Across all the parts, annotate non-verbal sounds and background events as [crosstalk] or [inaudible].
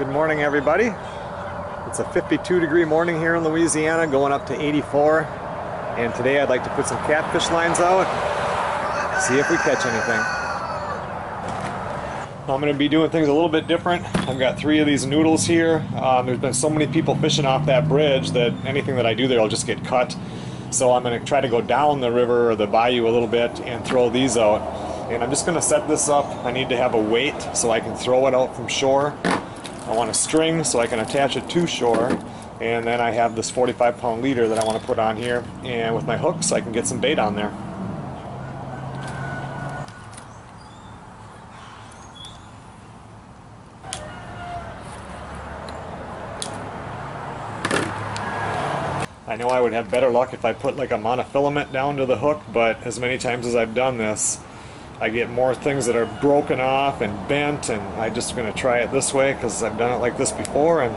Good morning, everybody. It's a 52 degree morning here in Louisiana, going up to 84. And today I'd like to put some catfish lines out, see if we catch anything. I'm going to be doing things a little bit different. I've got three of these noodles here. Um, there's been so many people fishing off that bridge that anything that I do there will just get cut. So I'm going to try to go down the river or the bayou a little bit and throw these out. And I'm just going to set this up. I need to have a weight so I can throw it out from shore. I want a string so I can attach it to shore. And then I have this 45 pound leader that I want to put on here. And with my hooks, I can get some bait on there. I know I would have better luck if I put like a monofilament down to the hook, but as many times as I've done this, I get more things that are broken off and bent, and I'm just going to try it this way because I've done it like this before and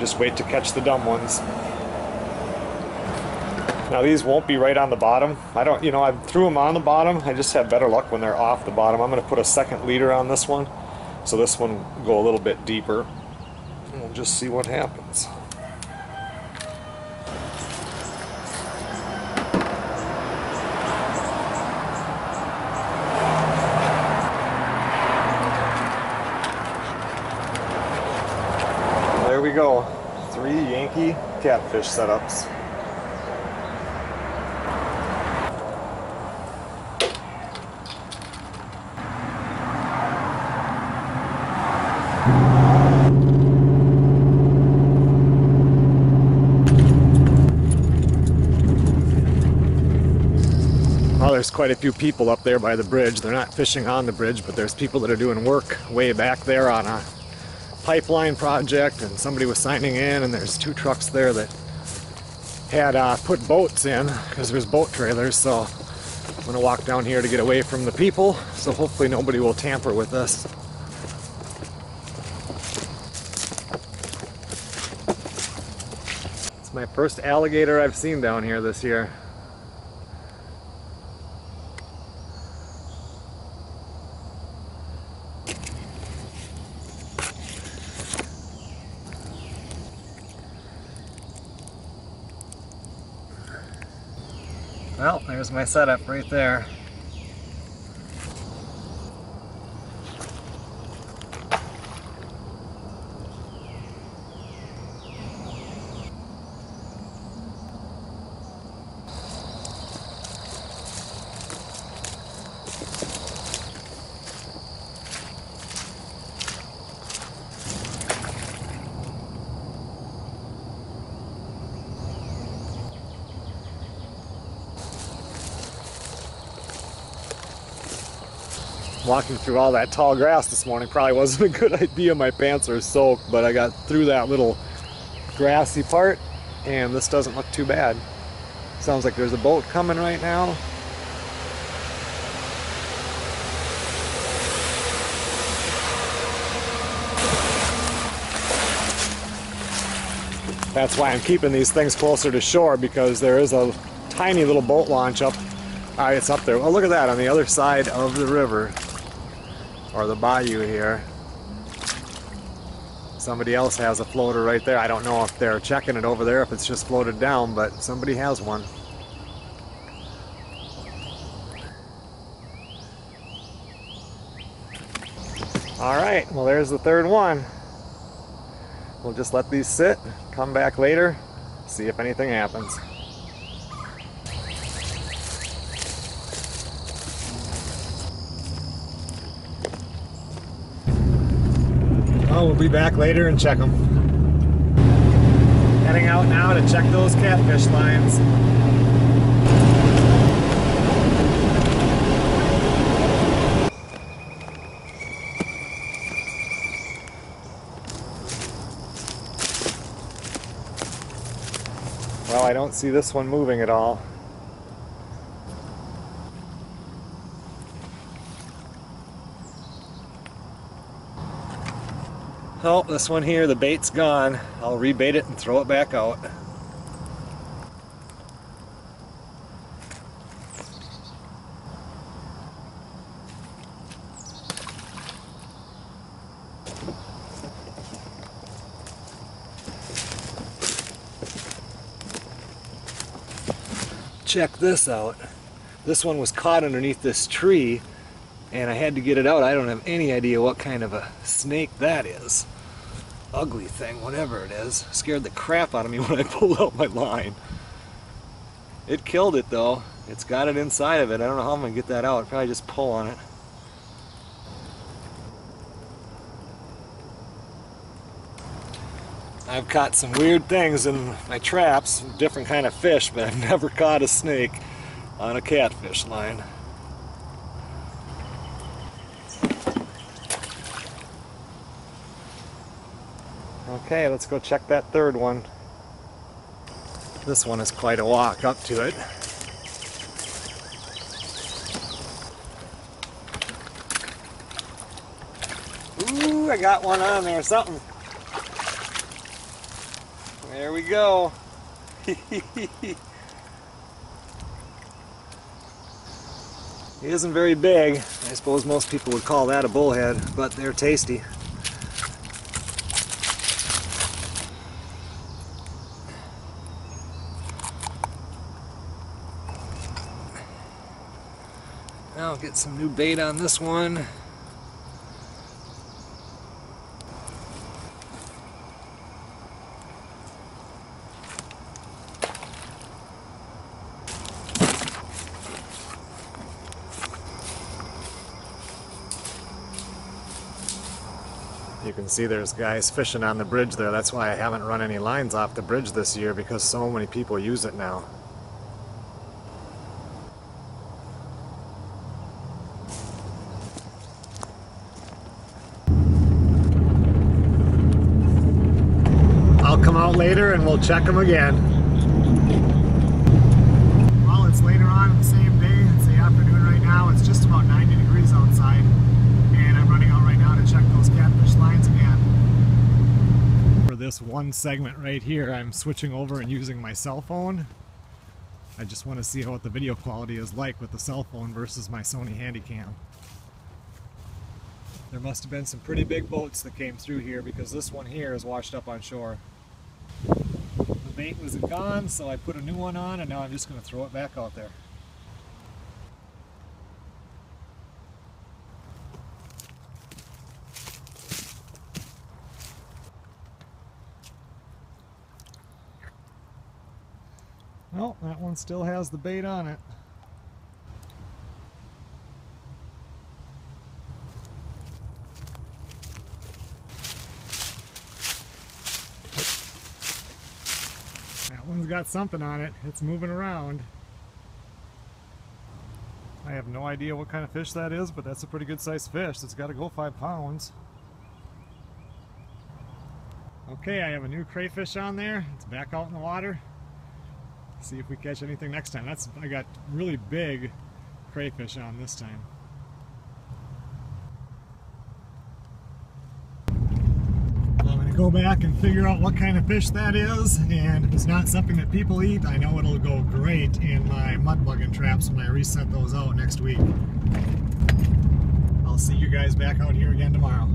just wait to catch the dumb ones. Now these won't be right on the bottom. I don't, you know, I threw them on the bottom. I just have better luck when they're off the bottom. I'm going to put a second leader on this one, so this one will go a little bit deeper. And we'll just see what happens. There we go. Yankee catfish setups. There's quite a few people up there by the bridge. They're not fishing on the bridge, but there's people that are doing work way back there on a pipeline project and somebody was signing in and there's two trucks there that had uh, put boats in because there's boat trailers. So I'm gonna walk down here to get away from the people. So hopefully nobody will tamper with us. It's my first alligator I've seen down here this year Well, there's my setup right there. Walking through all that tall grass this morning probably wasn't a good [laughs] idea. My pants are soaked, but I got through that little grassy part and this doesn't look too bad. Sounds like there's a boat coming right now. That's why I'm keeping these things closer to shore because there is a tiny little boat launch up. Uh, it's up there. Oh, look at that on the other side of the river or the bayou here. Somebody else has a floater right there. I don't know if they're checking it over there, if it's just floated down, but somebody has one. All right, well there's the third one. We'll just let these sit, come back later, see if anything happens. We'll be back later and check them. Heading out now to check those catfish lines. Well, I don't see this one moving at all. Oh, this one here, the bait's gone. I'll rebait it and throw it back out. Check this out. This one was caught underneath this tree and I had to get it out. I don't have any idea what kind of a snake that is. Ugly thing, whatever it is. Scared the crap out of me [laughs] when I pulled out my line. It killed it though. It's got it inside of it. I don't know how I'm gonna get that out. Probably just pull on it. I've caught some weird things in my traps, different kind of fish, but I've [laughs] never caught a snake on a catfish line. Okay, let's go check that third one. This one is quite a walk up to it. Ooh, I got one on there, something. There we go. [laughs] he isn't very big. I suppose most people would call that a bullhead, but they're tasty. I'll get some new bait on this one. You can see there's guys fishing on the bridge there. That's why I haven't run any lines off the bridge this year because so many people use it now. I'll come out later and we'll check them again. Well, it's later on the same day. It's the afternoon right now. It's just about 90 degrees outside. And I'm running out right now to check those catfish lines again. For this one segment right here, I'm switching over and using my cell phone. I just want to see what the video quality is like with the cell phone versus my Sony Handycam. There must have been some pretty big boats that came through here because this one here is washed up on shore. Bait was gone, so I put a new one on and now I'm just going to throw it back out there. Well, that one still has the bait on it. That one's got something on it. It's moving around. I have no idea what kind of fish that is, but that's a pretty good sized fish. It's got to go five pounds. Okay, I have a new crayfish on there. It's back out in the water. See if we catch anything next time. That's I got really big crayfish on this time. I'm going to go back and figure out what kind of fish that is, and if it's not something that people eat, I know it'll go great in my mud bugging traps when I reset those out next week. I'll see you guys back out here again tomorrow.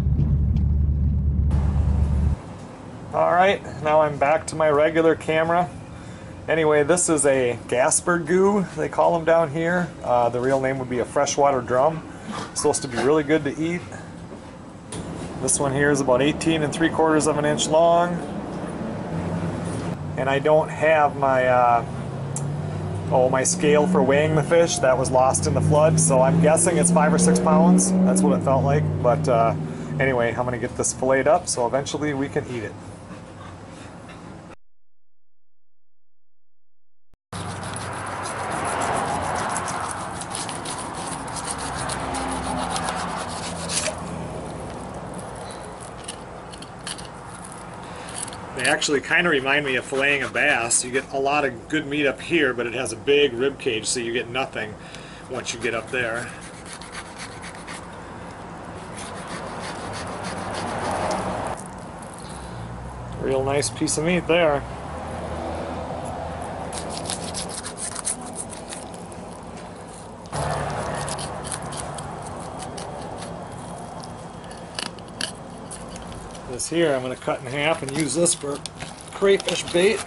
Alright, now I'm back to my regular camera. Anyway, this is a Gaspergou, they call them down here. Uh, the real name would be a freshwater drum. It's supposed to be really good to eat. This one here is about 18 and 3 quarters of an inch long. And I don't have my, uh, oh, my scale for weighing the fish. That was lost in the flood, so I'm guessing it's 5 or 6 pounds. That's what it felt like. But uh, anyway, I'm going to get this filleted up so eventually we can eat it. Actually kind of remind me of filleting a bass. You get a lot of good meat up here, but it has a big rib cage, so you get nothing once you get up there. Real nice piece of meat there. Here I'm going to cut in half and use this for crayfish bait.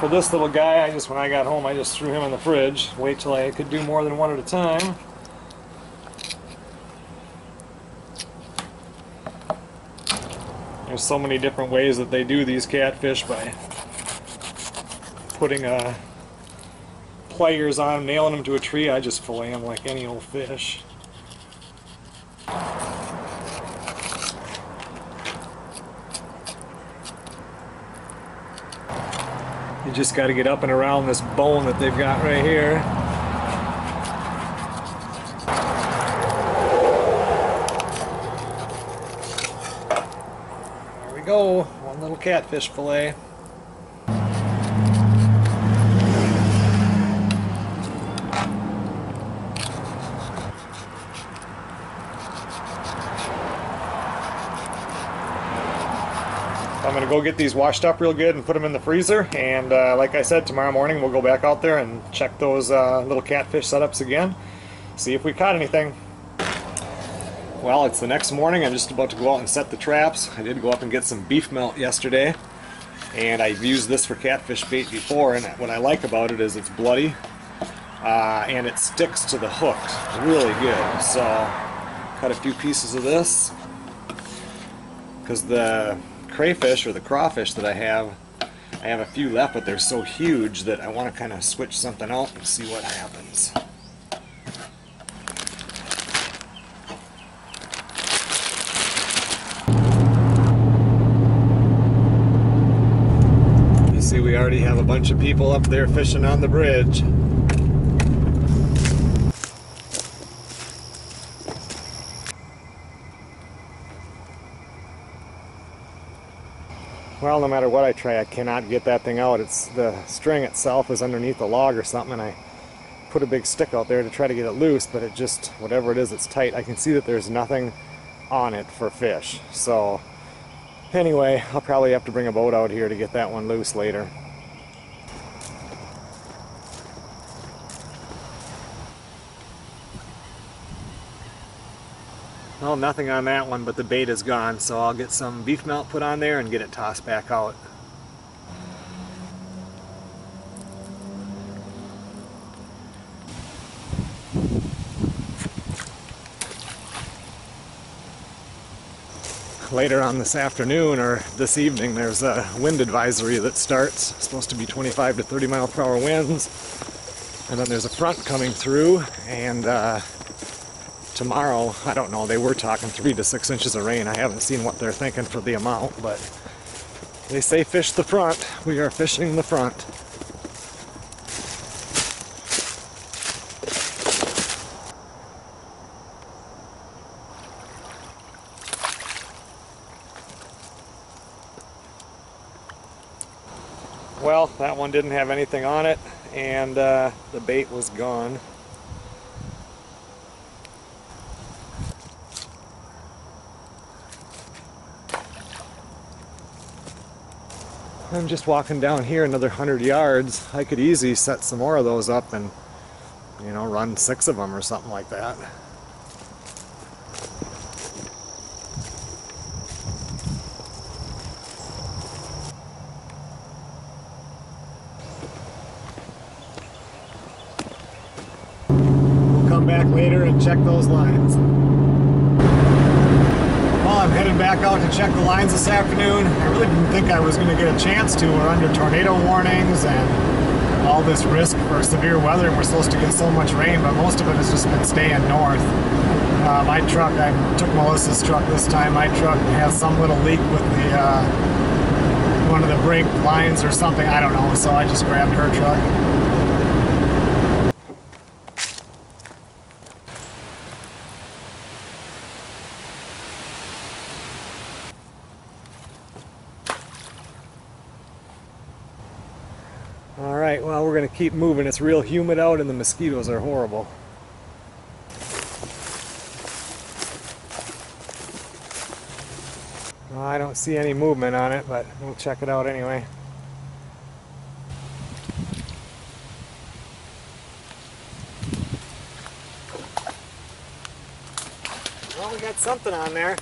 For this little guy, I just when I got home, I just threw him in the fridge. Wait till I could do more than one at a time. There's so many different ways that they do these catfish by putting uh, pliers on nailing them to a tree. I just fillet them like any old fish. You just got to get up and around this bone that they've got right here. There we go, one little catfish fillet. Gonna go get these washed up real good and put them in the freezer. And uh, like I said, tomorrow morning we'll go back out there and check those uh, little catfish setups again. See if we caught anything. Well, it's the next morning. I'm just about to go out and set the traps. I did go up and get some beef melt yesterday. And I've used this for catfish bait before. And what I like about it is it's bloody. Uh, and it sticks to the hook really good. So, cut a few pieces of this. Because the crayfish or the crawfish that I have, I have a few left, but they're so huge that I want to kind of switch something out and see what happens. You see, we already have a bunch of people up there fishing on the bridge. Well, no matter what I try, I cannot get that thing out. It's the string itself is underneath the log or something, and I put a big stick out there to try to get it loose, but it just, whatever it is, it's tight. I can see that there's nothing on it for fish. So, anyway, I'll probably have to bring a boat out here to get that one loose later. Well, nothing on that one, but the bait is gone, so I'll get some beef melt put on there and get it tossed back out. Later on this afternoon or this evening, there's a wind advisory that starts. It's supposed to be 25 to 30 mile per hour winds. And then there's a front coming through, and uh, tomorrow, I don't know, they were talking three to six inches of rain. I haven't seen what they're thinking for the amount, but they say fish the front. We are fishing the front. Well, that one didn't have anything on it, and uh, the bait was gone. I'm just walking down here another hundred yards. I could easily set some more of those up and, you know, run six of them or something like that. We'll come back later and check those lines. Well, I'm headed back out to check the lines this afternoon. I really didn't think I was going to get a chance to. We're under tornado warnings and all this risk for severe weather. and We're supposed to get so much rain, but most of it has just been staying north. Uh, my truck, I took Melissa's truck this time. My truck has some little leak with the uh, one of the brake lines or something. I don't know, so I just grabbed her truck. All right, well, we're going to keep moving. It's real humid out and the mosquitoes are horrible. Well, I don't see any movement on it, but we'll check it out anyway. Well, we got something on there.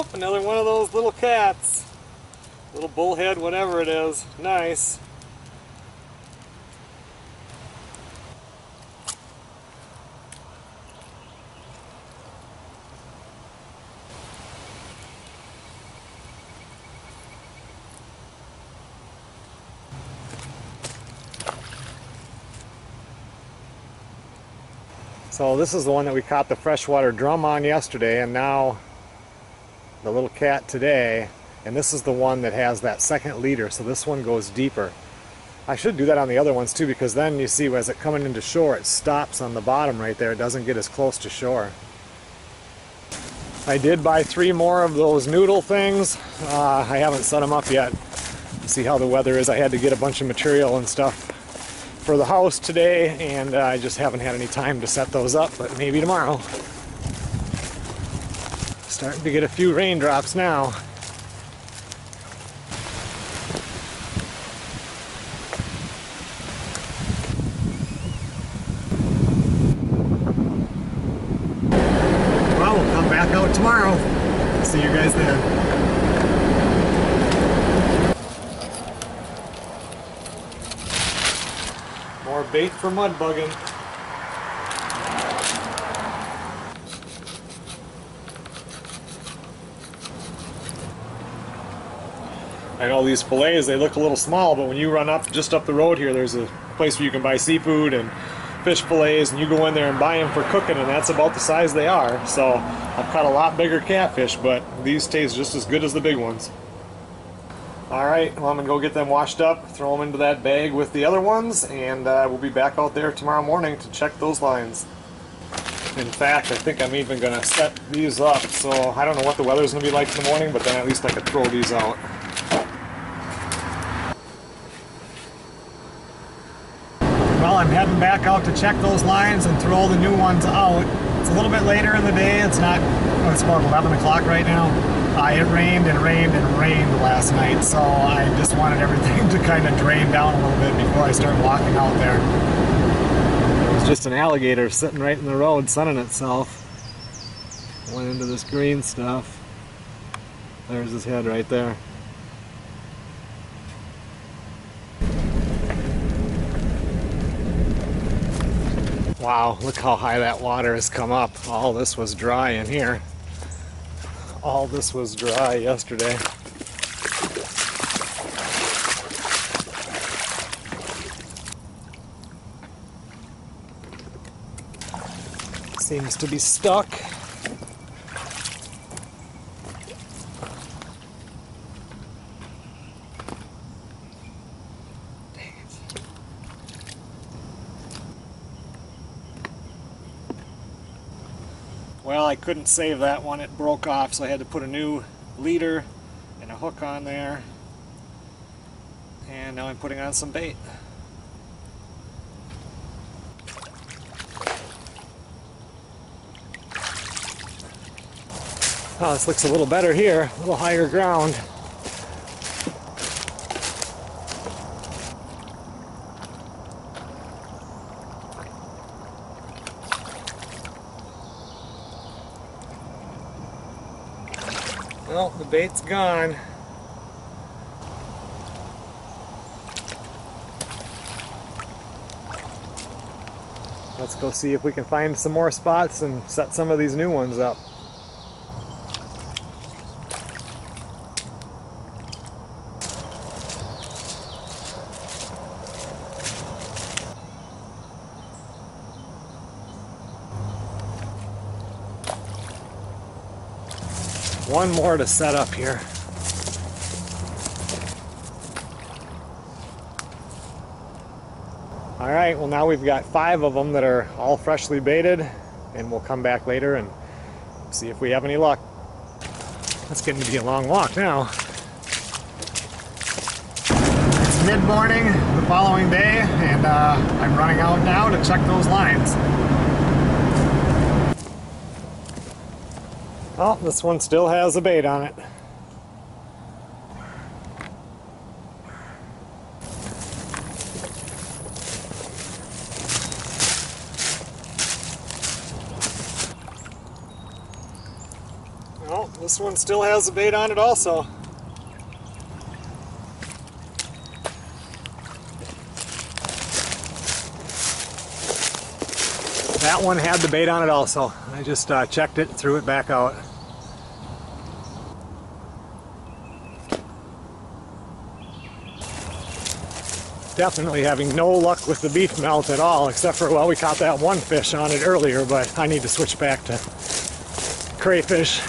Oh, another one of those little cats. Little bullhead, whatever it is. Nice. So this is the one that we caught the freshwater drum on yesterday and now the little cat today and this is the one that has that second leader so this one goes deeper. I should do that on the other ones too because then you see as it coming into shore it stops on the bottom right there. It doesn't get as close to shore. I did buy three more of those noodle things. Uh, I haven't set them up yet. See how the weather is. I had to get a bunch of material and stuff for the house today and uh, I just haven't had any time to set those up, but maybe tomorrow. Starting to get a few raindrops now. Well, we'll come back out tomorrow. See you guys then. More bait for mud bugging. I know these fillets, they look a little small, but when you run up just up the road here, there's a place where you can buy seafood and fish fillets, and you go in there and buy them for cooking, and that's about the size they are. So I've caught a lot bigger catfish, but these taste just as good as the big ones. Alright, well I'm going to go get them washed up, throw them into that bag with the other ones, and uh, we'll be back out there tomorrow morning to check those lines. In fact, I think I'm even going to set these up, so I don't know what the weather's going to be like in the morning, but then at least I could throw these out. I'm heading back out to check those lines and throw the new ones out. It's a little bit later in the day, it's not, oh, it's about 11 o'clock right now. Uh, it rained and rained and rained last night, so I just wanted everything [laughs] to kind of drain down a little bit before I start walking out there. It was just an alligator sitting right in the road sunning itself. Went into this green stuff. There's his head right there. Wow, look how high that water has come up. All this was dry in here all this was dry yesterday. Seems to be stuck. Well, I couldn't save that one. It broke off, so I had to put a new leader and a hook on there. And now I'm putting on some bait. Oh, this looks a little better here, a little higher ground. Well, the bait's gone. Let's go see if we can find some more spots and set some of these new ones up. One more to set up here. All right, well now we've got five of them that are all freshly baited and we'll come back later and see if we have any luck. That's getting to be a long walk now. It's mid-morning the following day and uh, I'm running out now to check those lines. Oh, this one still has a bait on it. Well, this one still has the bait on it also. That one had the bait on it also. I just uh, checked it, threw it back out. Definitely having no luck with the beef melt at all, except for, well, we caught that one fish on it earlier, but I need to switch back to crayfish.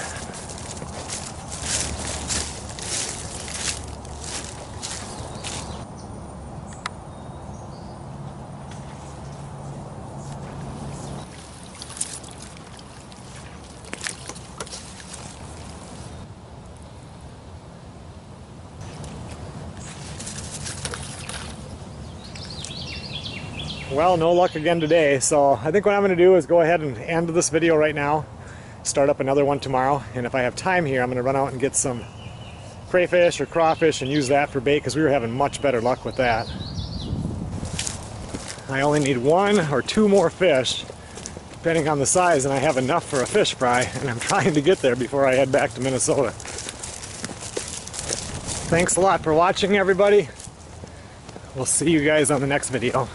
Well, no luck again today, so I think what I'm going to do is go ahead and end this video right now, start up another one tomorrow, and if I have time here, I'm going to run out and get some crayfish or crawfish and use that for bait because we were having much better luck with that. I only need one or two more fish, depending on the size, and I have enough for a fish fry, and I'm [laughs] trying to get there before I head back to Minnesota. Thanks a lot for watching, everybody. We'll see you guys on the next video.